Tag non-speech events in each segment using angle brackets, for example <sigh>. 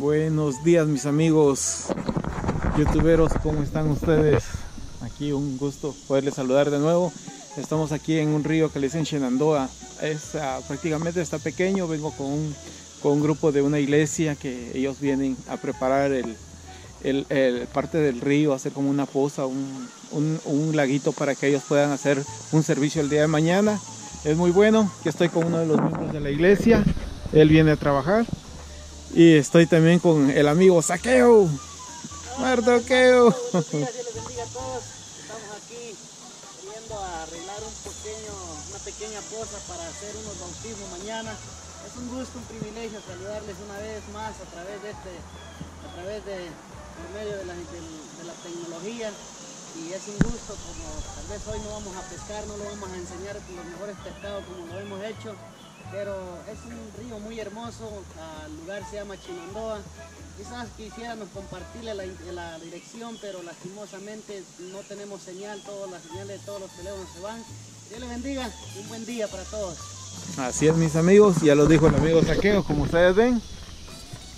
Buenos días mis amigos youtuberos, ¿cómo están ustedes? Aquí un gusto poderles saludar de nuevo. Estamos aquí en un río que le dicen Shenandoah. Es, uh, prácticamente está pequeño, vengo con un, con un grupo de una iglesia que ellos vienen a preparar el, el, parte del río, hacer como una poza, un, un, un laguito para que ellos puedan hacer un servicio el día de mañana. Es muy bueno, que estoy con uno de los miembros de la iglesia, él viene a trabajar y estoy también con el amigo Saqueo. Mardoqueo. Dios les bendiga a todos. Estamos aquí a arreglar una pequeña poza para hacer unos bautismos mañana. Es un gusto, un privilegio saludarles una vez más a través de este, a través de, por medio de la, de, de la tecnología. Y es un gusto, como tal vez hoy no vamos a pescar, no lo vamos a enseñar los mejores pescados como lo hemos hecho, pero es un río muy hermoso, el lugar se llama Chinandoa. Quizás quisiéramos compartirle la, la, dirección, pero lastimosamente no tenemos señal, todas las señales de todos los teléfonos se van. Dios les bendiga, un buen día para todos. Así es mis amigos, ya lo dijo el amigo Saqueo, como ustedes ven.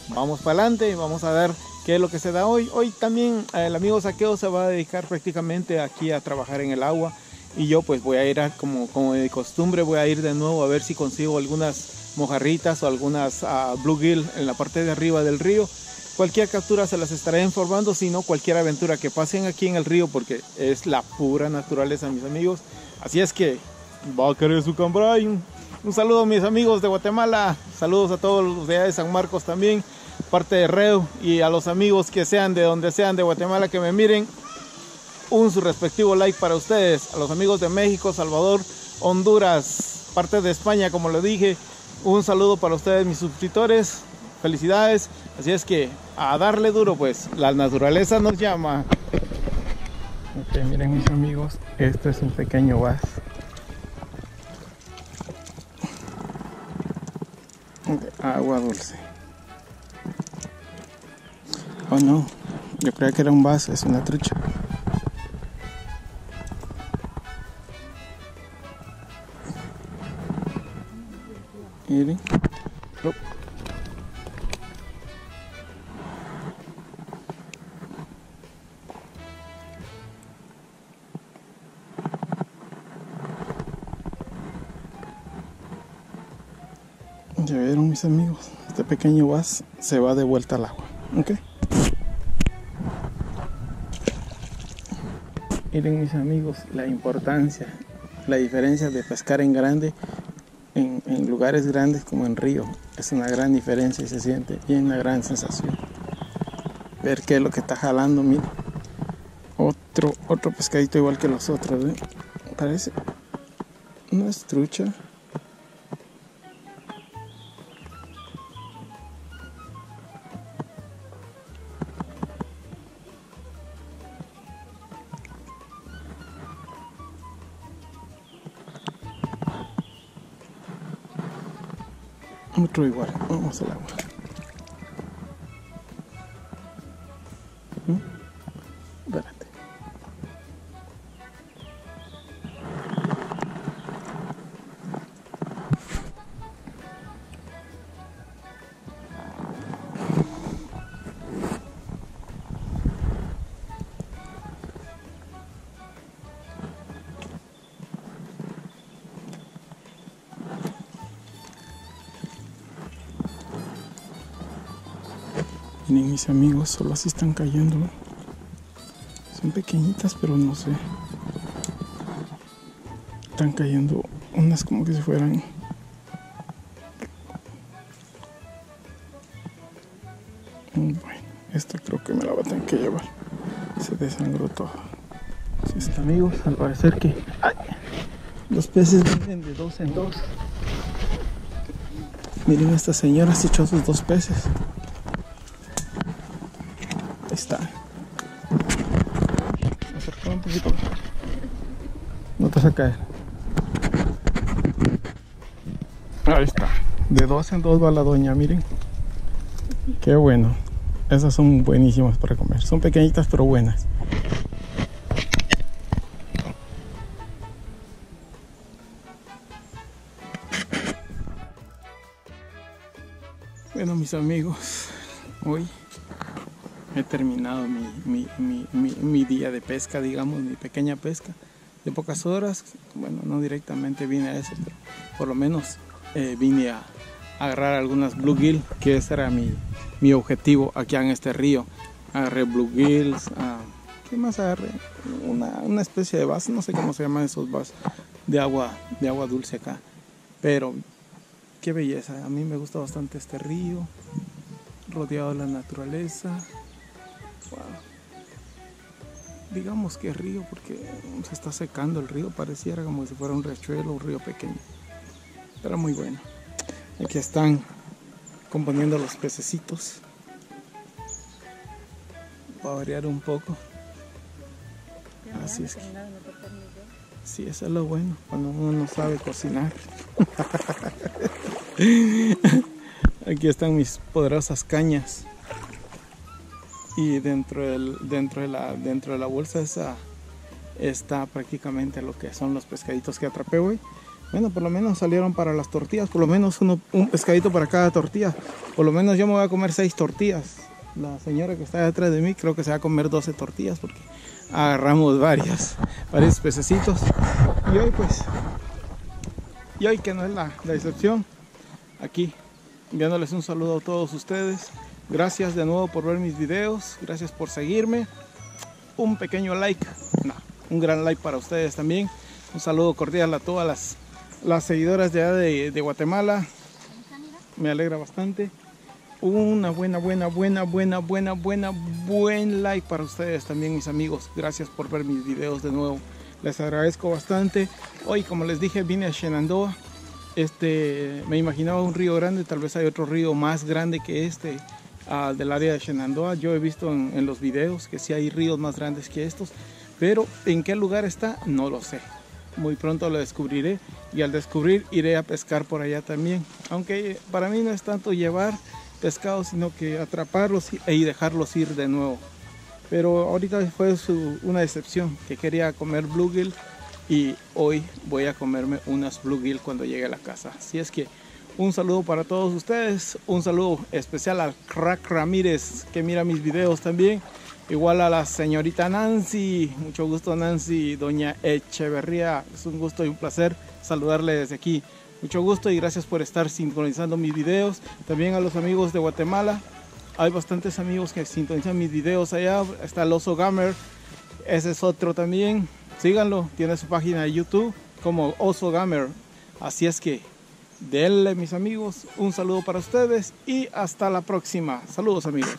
Vamos para adelante, vamos a ver qué es lo que se da hoy. Hoy también el amigo Saqueo se va a dedicar prácticamente aquí a trabajar en el agua y yo pues voy a ir a, como, como de costumbre voy a ir de nuevo a ver si consigo algunas mojarritas o algunas uh, bluegill en la parte de arriba del río. Cualquier captura se las estaré informando si no cualquier aventura que pasen aquí en el río porque es la pura naturaleza mis amigos. Así es que va a querer su cambray. Un, saludo mis amigos de Guatemala. Saludos a todos los de San Marcos también parte de Reu y a los amigos que sean de donde sean de Guatemala que me miren un su respectivo like para ustedes, a los amigos de México, Salvador, Honduras, parte de España, como lo dije, un saludo para ustedes, mis suscriptores, felicidades, así es que a darle duro pues, la naturaleza nos llama. Ok, miren mis amigos, esto es un pequeño vas. Agua dulce. Oh no, yo creía que era un vaso, es una trucha. Miren. Ya vieron mis amigos, este pequeño vas se va de vuelta al agua, ¿ok? Miren mis amigos la importancia, la diferencia de pescar en grande en, en, lugares grandes como en río. Es una gran diferencia y se siente y una gran sensación. Ver qué es lo que está jalando mira. Otro otro pescadito igual que los otros ¿eh? parece no es otro igual. Vamos al agua. Miren mis amigos, solo así están cayendo. Son pequeñitas, pero no sé. Están cayendo unas como que si fueran... Bueno, esto creo que me la va a tener que llevar. Se desangró todo. Así está amigos, al parecer que... ¡Ay! Los peces vienen de dos en dos. Miren, esta señora se echó sus dos peces. Está. Un poquito. No te vas a caer. Ahí está. De dos en dos va la doña, miren. Qué bueno. Esas son buenísimas para comer. Son pequeñitas pero buenas. Bueno, mis amigos, hoy he terminado mi, día de pesca, digamos, mi pequeña pesca de pocas horas. Bueno, no directamente vine a eso, pero por lo menos eh, vine a, agarrar algunas bluegill, que ese era mi, objetivo aquí en este río. Agarré bluegills, uh, ¿qué más agarré? Una, especie de vaso, no sé cómo se llaman esos vasos de agua, de agua dulce acá. Pero qué belleza, a mí me gusta bastante este río, rodeado de la naturaleza. Digamos que río porque se está secando el río, pareciera como si fuera un riachuelo, un río pequeño. Pero muy bueno. Aquí están componiendo los pececitos. Para variar un poco. Así es que. Sí, eso es lo bueno, cuando uno no sabe cocinar. <laughs> Aquí están mis poderosas cañas. Y dentro, del, dentro, de, la, dentro de la bolsa esa está prácticamente lo que son los pescaditos que atrapé hoy. Bueno, por lo menos salieron para las tortillas, por lo menos uno, un pescadito para cada tortilla. Por lo menos yo me voy a comer seis tortillas. La señora que está detrás de mí creo que se va a comer 12 tortillas porque agarramos varias, varios pececitos. Y hoy pues, y hoy que no es la, la excepción, aquí enviándoles un saludo a todos ustedes. Gracias de nuevo por ver mis videos, gracias por seguirme. Un pequeño like, no, un gran like para ustedes también. Un saludo cordial a todas las, las seguidoras de, de, de Guatemala. Me alegra bastante una buena, buena, buena, buena, buena, buena, buen like para ustedes también, mis amigos. Gracias por ver mis videos de nuevo. Les agradezco bastante. Hoy, como les dije, vine a Shenandoah. Este, me imaginaba un río grande, tal vez hay otro río más grande que este uh, del área de Shenandoah. Yo he visto en, en los videos que sí hay ríos más grandes que estos, pero en qué lugar está, no lo sé. Muy pronto lo descubriré y al descubrir iré a pescar por allá también. Aunque para mí no es tanto llevar pescados, sino que atraparlos y dejarlos ir de nuevo. Pero ahorita fue una decepción, que quería comer bluegill y hoy voy a comerme unas bluegill cuando llegue a la casa. Así es que un saludo para todos ustedes, un saludo especial al Crack Ramírez que mira mis videos también. Igual a la señorita Nancy, mucho gusto Nancy, doña Echeverría, es un gusto y un placer saludarle desde aquí. Mucho gusto y gracias por estar sintonizando mis videos. También a los amigos de Guatemala. Hay bastantes amigos que sintonizan mis videos allá. Está el Oso Gamer. Ese es otro también. Síganlo. Tiene su página de YouTube como Oso Gamer. Así es que denle mis amigos un saludo para ustedes y hasta la próxima. Saludos amigos.